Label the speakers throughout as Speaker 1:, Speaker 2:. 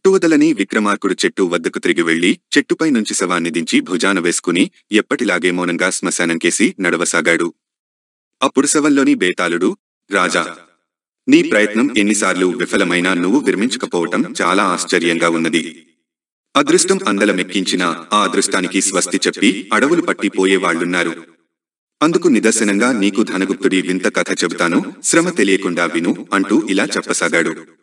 Speaker 1: పట్టువదలని విక్రమార్కుడు చెట్టు వద్దకు తిరిగి వెళ్ళి చెట్టుపై నుంచి శవాన్ని దించి భుజాన వేసుకుని ఎప్పటిలాగే మౌనంగా శ్మశానంకేసి నడవసాగాడు. అప్పుడు శవంలోని బేతాళుడు రాజా నీ ప్రయత్నం ఎన్నిసార్లు విఫలమైనా నువ్వు విరమించకపోవటం చాలా ఆశ్చర్యంగా ఉన్నది. అదృష్టం అందలమెక్కించిన ఆ అదృష్టానికి స్వస్తి చెప్పి అడవులు పట్టిపోయేవాళ్ళున్నారు అందుకు నిదర్శనంగా నీకు ధనగుప్తుడి వింత కథ చెబుతాను శ్రమ తెలియకుండా విను అంటూ ఇలా చెప్పసాగాడు.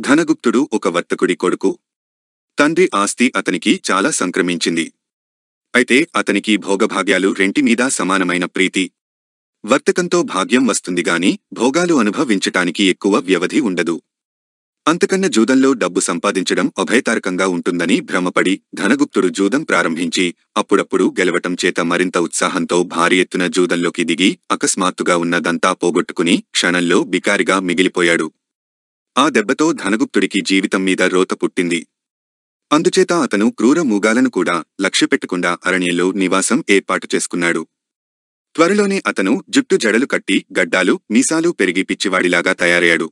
Speaker 1: ధనగుప్తుడు ఒక వర్తకుడి కొడుకు. తండ్రి ఆస్తి అతనికి చాలా సంక్రమించింది. అయితే అతనికి భోగభాగ్యాలు రెంటిమీదా సమానమైన ప్రీతి. వర్తకంతో భాగ్యం వస్తుందిగాని భోగాలు అనుభవించటానికి ఎక్కువ వ్యవధి ఉండదు. అంతకన్న జూదంలో డబ్బు సంపాదించడం అభయతారకంగా ఉంటుందని భ్రమపడి ధనగుప్తుడు జూదం ప్రారంభించి అప్పుడప్పుడు గెలవటం చేత మరింత ఉత్సాహంతో భారీ ఎత్తున జూదంలోకి దిగి అకస్మాత్తుగా ఉన్నదంతా పోగొట్టుకుని క్షణంలో బికారిగా మిగిలిపోయాడు. ఆ దెబ్బతో ధనగుప్తుడికి జీవితం మీద రోత పుట్టింది. అందుచేత అతను క్రూర మూగాలను కూడా లక్ష్యపెట్టకుండా అరణ్యంలో నివాసం ఏర్పాటు చేసుకున్నాడు. త్వరలోనే అతను జుట్టు జడలు కట్టి గడ్డాలు మీసాలు పెరిగి పిచ్చివాడిలాగా తయారయ్యాడు.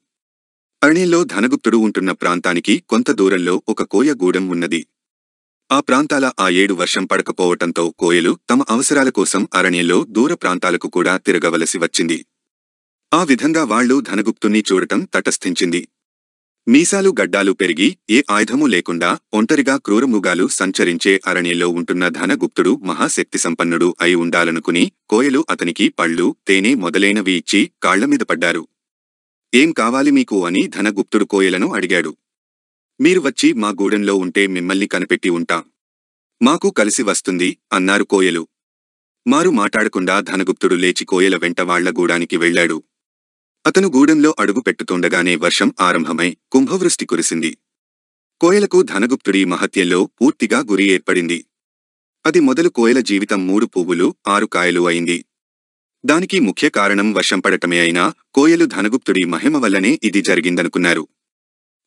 Speaker 1: అరణ్యంలో ధనగుప్తుడు ఉంటున్న ప్రాంతానికి కొంత దూరంలో ఒక కోయ గూడెం ఉన్నది. ఆ ప్రాంతాల ఆ ఏడు వర్షం పడకపోవటంతో కోయలు తమ అవసరాల కోసం అరణ్యంలో దూర ప్రాంతాలకు కూడా తిరగవలసి వచ్చింది. ఆ విధంగా వాళ్ళు ధనగుప్తుణ్ణి చూడటం తటస్థించింది. మీసాలు గడ్డాలు పెరిగి ఏ ఆయుధమూ లేకుండా ఒంటరిగా క్రూరమృగాలు సంచరించే అరణ్యంలో ఉంటున్న ధనగుప్తుడు మహాశక్తి సంపన్నుడు అయి ఉండాలనుకుని కోయలు అతనికి పళ్ళు తేనె మొదలైనవి ఇచ్చి కాళ్ళమీద పడ్డారు. ఏం కావాలి మీకు? అని ధనగుప్తుడు కోయలను అడిగాడు. మీరు వచ్చి మా గూడెంలో ఉంటే మిమ్మల్ని కనిపెట్టి ఉంటా. మాకు కలిసి వస్తుంది అన్నారు కోయలు. మారు మాటాడకుండా ధనగుప్తుడు లేచి కోయల వెంట వాళ్ళ గూడానికి వెళ్ళాడు అతను గూడెంలో అడుగు పెట్టుతుండగానే వర్షం ఆరంభమై కుంభవృష్టి కురిసింది. కోయలకు ధనగుప్తుడి మహత్యంలో పూర్తిగా గురి ఏర్పడింది. అది మొదలు కోయల జీవితం మూడు పువ్వులు ఆరు కాయలు అయింది. దానికి ముఖ్య కారణం వర్షం పడటమే అయినా కోయలు ధనగుప్తుడి మహిమ వల్లనే ఇది జరిగిందనుకున్నారు.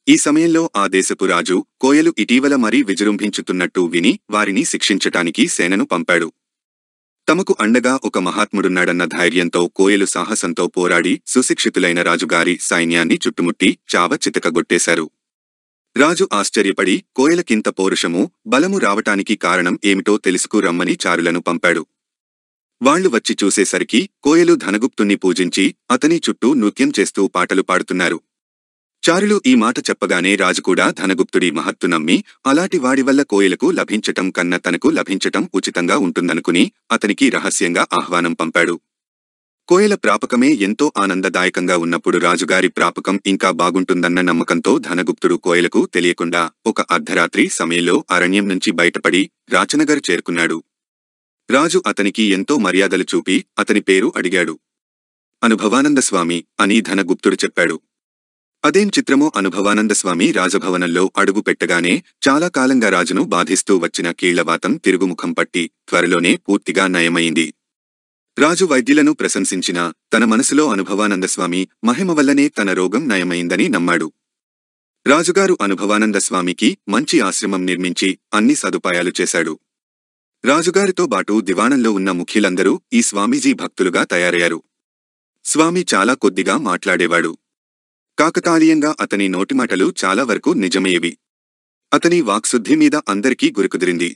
Speaker 1: ఈ సమయంలో ఆ దేశపు రాజు కోయలు ఇటీవల మరీ విజృంభించుతున్నట్టు విని వారిని శిక్షించటానికి సేనను పంపాడు. తమకు అండగా ఒక మహాత్ముడున్నాడన్న ధైర్యంతో కోయలు సాహసంతో పోరాడి సుశిక్షితులైన రాజుగారి సైన్యాన్ని చుట్టుముట్టి చావ చితకగొట్టేశారు. రాజు ఆశ్చర్యపడి కోయలకింత పౌరుషము బలము రావటానికి కారణం ఏమిటో తెలుసుకు రమ్మని చారులను పంపాడు. వాళ్ళు వచ్చి చూసేసరికి కోయలు ధనగుప్తుణ్ణి పూజించి అతని చుట్టూ నృత్యం చేస్తూ పాటలు పాడుతున్నారు. చారులు ఈ మాట చెప్పగానే రాజు కూడా ధనగుప్తుడి మహత్తు నమ్మి అలాంటి వాడి వల్ల కోయలకు లభించటం కన్న తనకు లభించటం ఉచితంగా ఉంటుందనుకుని అతనికి రహస్యంగా ఆహ్వానం పంపాడు. కోయల ప్రాపకమే ఎంతో ఆనందదాయకంగా ఉన్నప్పుడు రాజుగారి ప్రాపకం ఇంకా బాగుంటుందన్న నమ్మకంతో ధనగుప్తుడు కోయలకు తెలియకుండా ఒక అర్ధరాత్రి సమయంలో అరణ్యం నుంచి బయటపడి రాచనగర్ చేరుకున్నాడు. రాజు అతనికి ఎంతో మర్యాదలు చూపి అతని పేరు అడిగాడు. అనుభవానందస్వామి అని ధనగుప్తుడు చెప్పాడు. అదేం చిత్రమో అనుభవానందస్వామి రాజభవనంలో అడుగు పెట్టగానే చాలా కాలంగా రాజును బాధిస్తూ వచ్చిన కీళ్ళవాతం తిరుగుముఖం పట్టి త్వరలోనే పూర్తిగా నయమైంది. రాజు వైద్యులను ప్రశంసించిన తన మనసులో అనుభవానందస్వామి మహిమ వల్లనే తన రోగం నయమైందని నమ్మాడు. రాజుగారు అనుభవానందస్వామికి మంచి ఆశ్రమం నిర్మించి అన్ని సదుపాయాలు చేశాడు. రాజుగారితో బాటు దివాణంలో ఉన్న ముఖ్యులందరూ ఈ స్వామీజీ భక్తులుగా తయారయ్యారు. స్వామి చాలా కొద్దిగా మాట్లాడేవాడు. కాకతాళీయంగా అతని నోటిమాటలు చాలా వరకు నిజమయ్యేవి. అతని వాక్శుద్ధి మీద అందరికీ గురుకుదిరింది.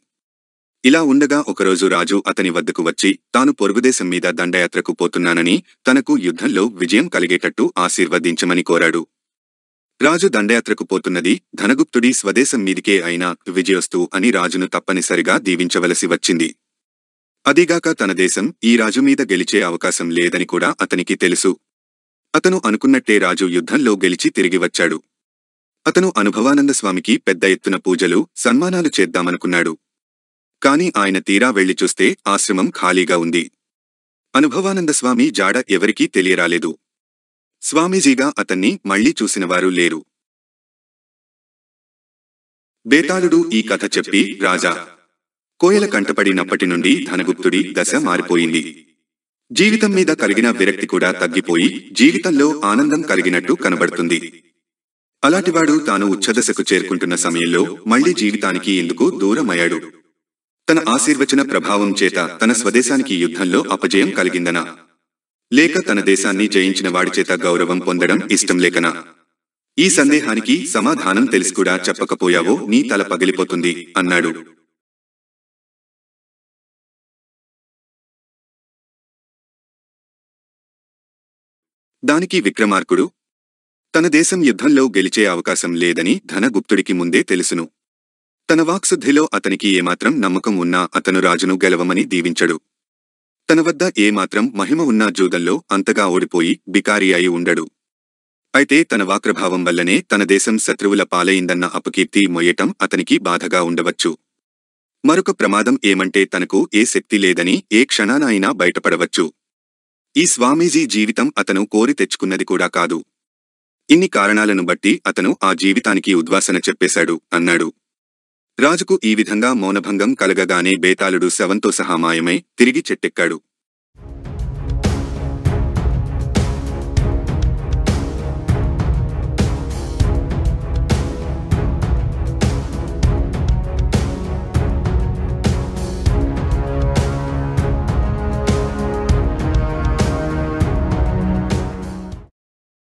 Speaker 1: ఇలా ఉండగా ఒకరోజు రాజు అతని వద్దకు వచ్చి తాను పొరుగుదేశం మీద దండయాత్రకు పోతున్నానని తనకు యుద్ధంలో విజయం కలిగేటట్టు ఆశీర్వదించమని కోరాడు. రాజు దండయాత్రకు పోతున్నది ధనగుప్తుడి స్వదేశం మీదికే అయినా విజయోస్తు అని రాజును తప్పనిసరిగా దీవించవలసి వచ్చింది. అదిగాక తన దేశం ఈ రాజు మీద గెలిచే అవకాశం లేదని కూడా అతనికి తెలుసు. అతను అనుకున్నట్టే రాజు యుద్ధంలో గెలిచి తిరిగి వచ్చాడు. అతను అనుభవానంద స్వామికి పెద్ద ఎత్తున పూజలు సన్మానాలు చేద్దామనుకున్నాడు. కాని ఆయన తీరా వెళ్ళి చూస్తే ఆశ్రమం ఖాళీగా ఉంది. అనుభవానంద స్వామి జాడ ఎవరికీ తెలియరాలేదు. స్వామీజీగా అతన్ని మళ్ళీ చూసినవారు లేరు. బేతాళుడు ఈ కథ చెప్పి రాజా కోయల కంటపడినప్పటి నుండి ధనగుప్తుడి దశ మారిపోయింది. జీవితం మీద కలిగిన విరక్తి కూడా తగ్గిపోయి జీవితంలో ఆనందం కలిగినట్టు కనబడుతుంది. అలాంటివాడు తాను ఉచ్చదశకు చేరుకుంటున్న సమయంలో మళ్ళీ జీవితానికి ఎందుకు దూరమయ్యాడు. తన ఆశీర్వచన ప్రభావం చేత తన స్వదేశానికి యుద్ధంలో అపజయం కలిగిందనా. లేక తన దేశాన్ని జయించిన వాడి చేత గౌరవం పొందడం ఇష్టం లేకనా? ఈ సందేహానికి సమాధానం తెలిసి కూడా చెప్పకపోయావో నీ తల పగిలిపోతుంది అన్నాడు. దానికి విక్రమార్కుడు తన దేశం యుద్ధంలో గెలిచే అవకాశం లేదని ధనగుప్తుడికి ముందే తెలుసును. తన వాక్శుద్ధిలో అతనికి ఏమాత్రం నమ్మకం ఉన్నా అతను రాజును గెలవమని దీవించడు. తన వద్ద ఏమాత్రం మహిమ ఉన్నా జూదంలో అంతగా ఓడిపోయి బికారి అయి ఉండడు. అయితే తన వాక్రభావం వల్లనే తన దేశం శత్రువుల పాలయిందన్న అపకీర్తి మొయ్యటం అతనికి బాధగా ఉండవచ్చు. మరొక ప్రమాదం ఏమంటే తనకు ఏ శక్తి లేదని ఏ క్షణానైనా బయటపడవచ్చు. ఈ స్వామీజీ జీవితం అతను కోరి తెచ్చుకున్నది కూడా కాదు. ఇన్ని కారణాలను బట్టి అతను ఆ జీవితానికి ఉద్వాసన చెప్పేశాడు అన్నాడు. రాజుకు ఈ విధంగా మౌనభంగం కలగగానే బేతాళుడు శవంతో సహా మాయమై తిరిగి చెట్టెక్కాడు.